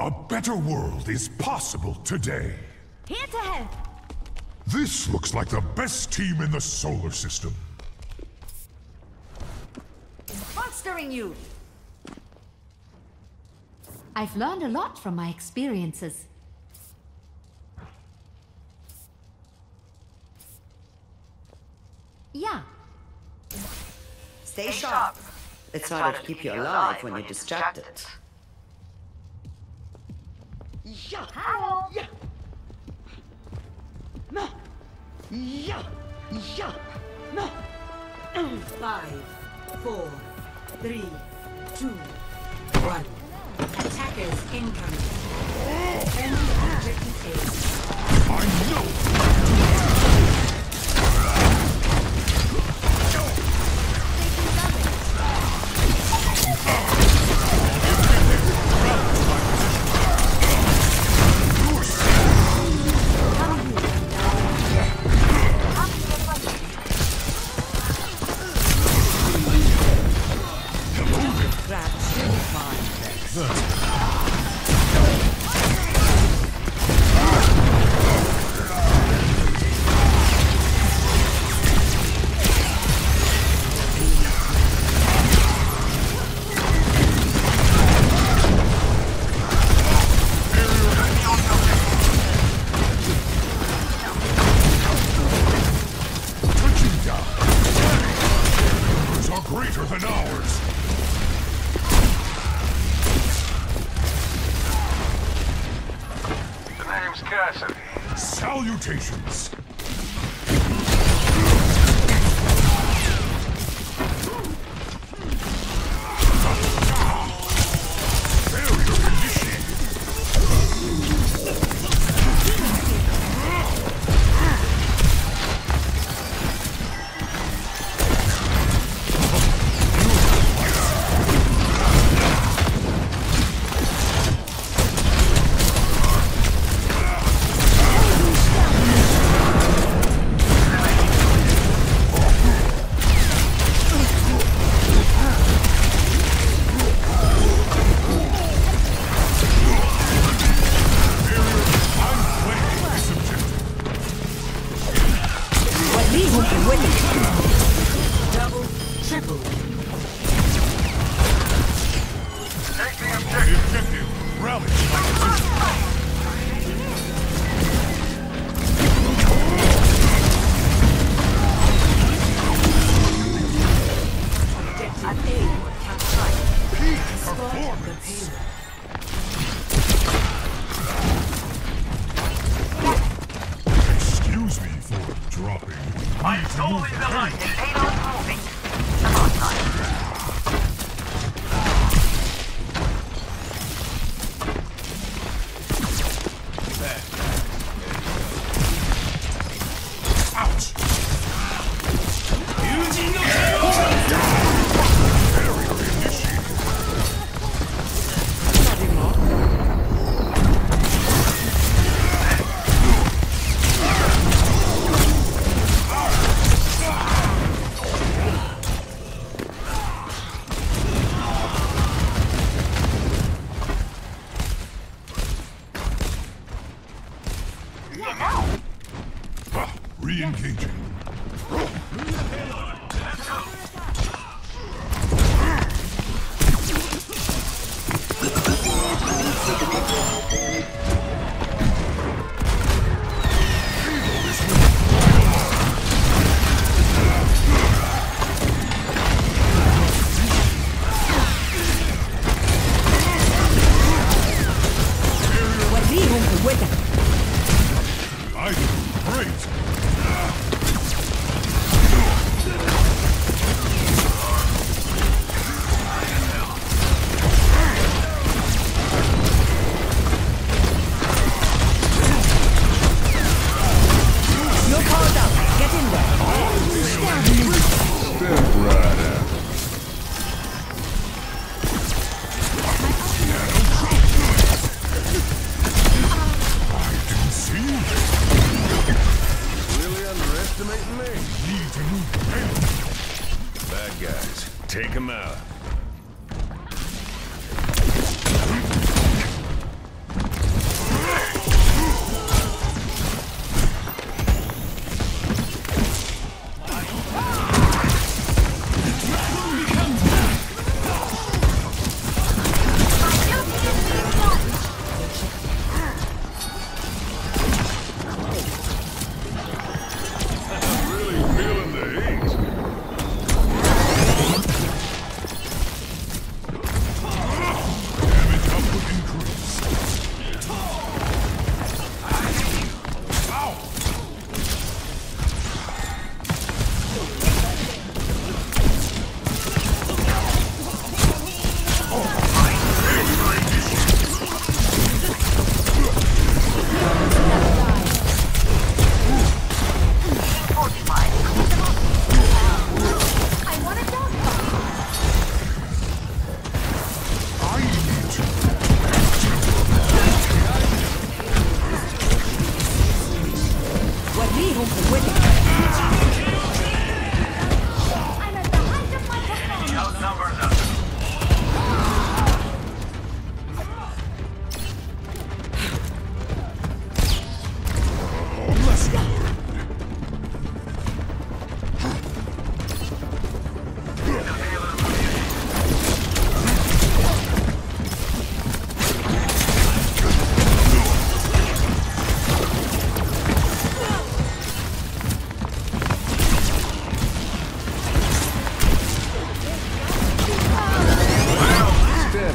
A better world is possible today. Here to help. This looks like the best team in the solar system. Bolstering you. I've learned a lot from my experiences. Yeah, Stay sharp. It's harder to keep you alive when you're distracted. Yeah. Hello. Yeah. No. Yeah. Yeah. No. Five, four, three, two, one. Attackers incoming. Enemy objective A. I know! Excuse me for dropping. I'm totally the the line. payload. Payload's moving. Come on, time. Re-engaging.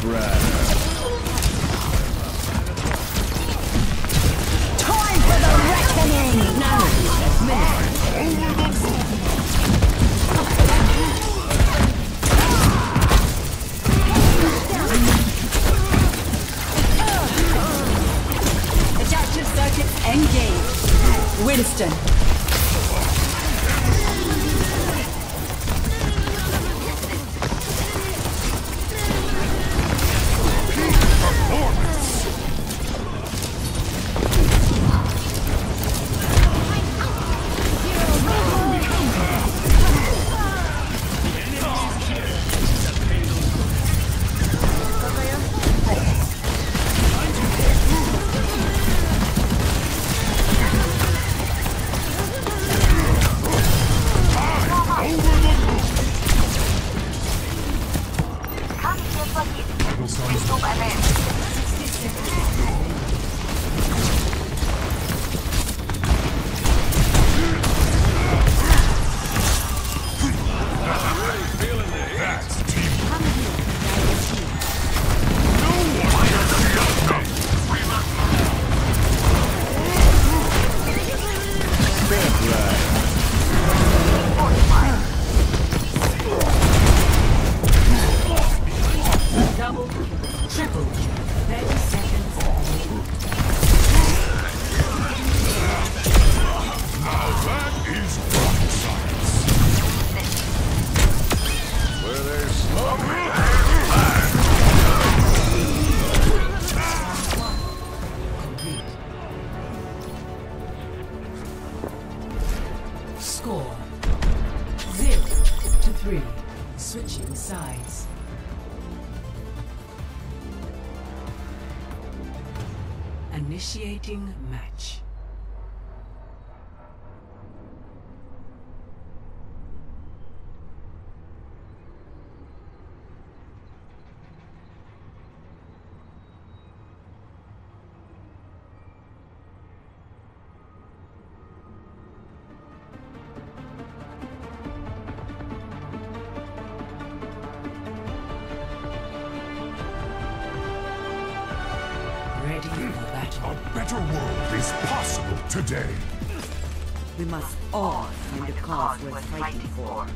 breath. Is possible today. We must all find a cause worth fighting for.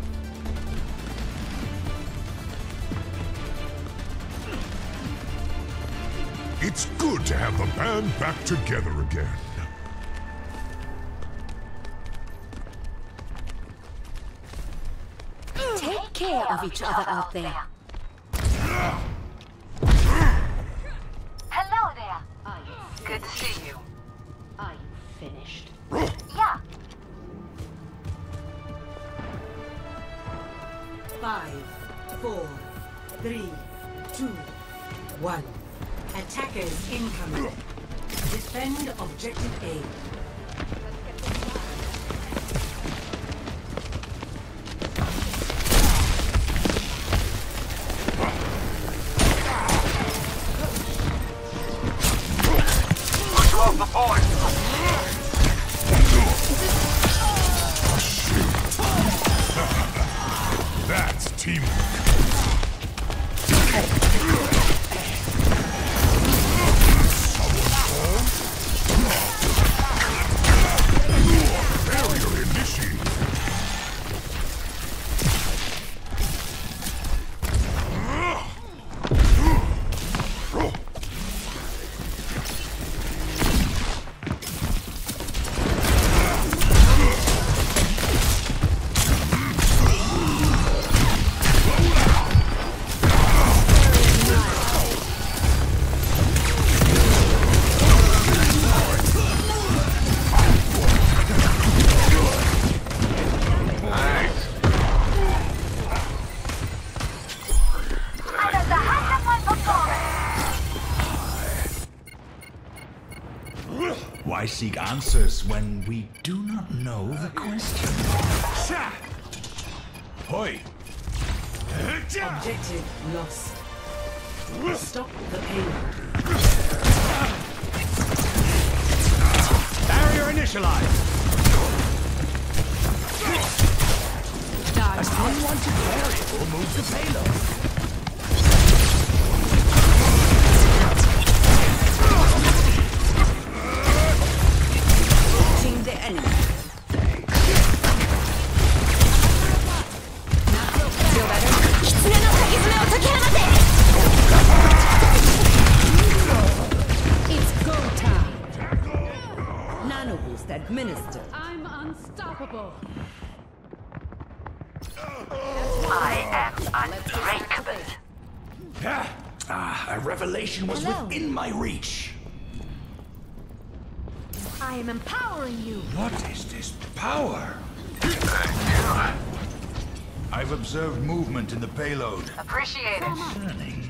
It's good to have the band back together again. Take care of each other out there. Hello there. Good to see you. Are you finished? Yeah. Five, four, three, two, one. Attackers incoming. Defend objective A. teamwork. Performance. Why seek answers when we do not know the question? Hoi! Objective lost. Stop the payload. Barrier initialized! As unwanted variable moves the payload. Unstoppable. I am unbreakable. Ah, a revelation was Hello. within my reach. I am empowering you. What is this power? I've observed movement in the payload. Appreciate it.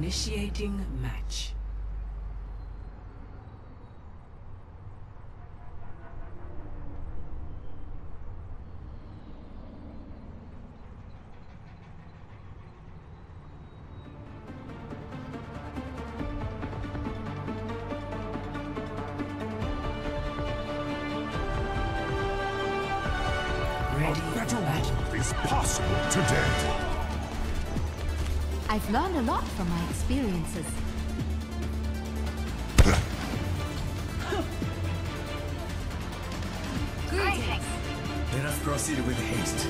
Initiating match. experiences. Let us proceed with haste.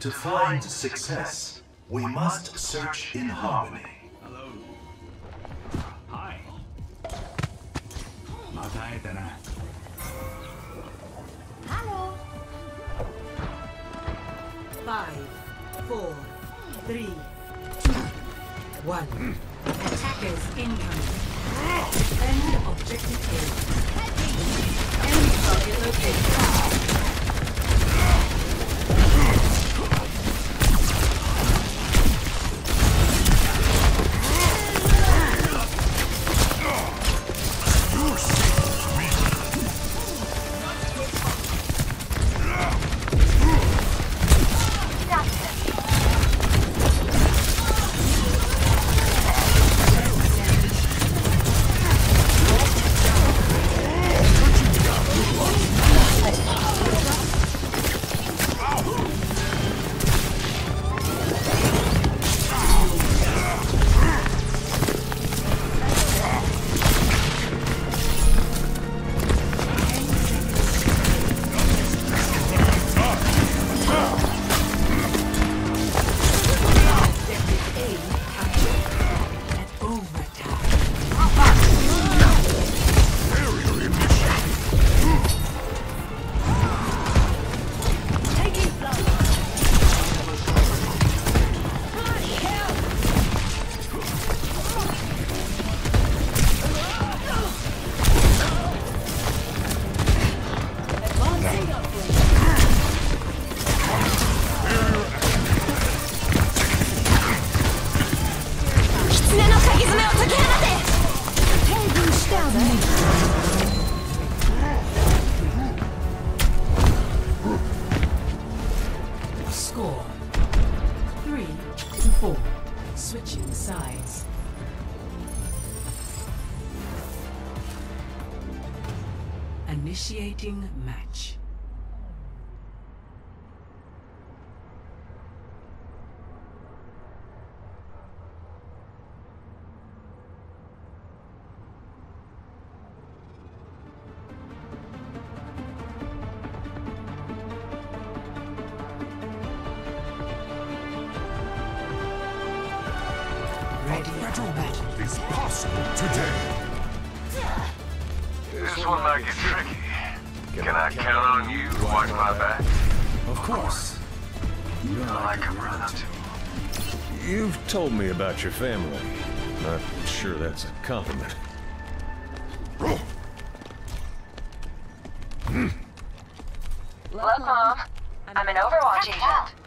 To find success, we must search in harmony. Initiating match. about your family. Not sure that's a compliment. Look, Mom. I'm an Overwatch agent.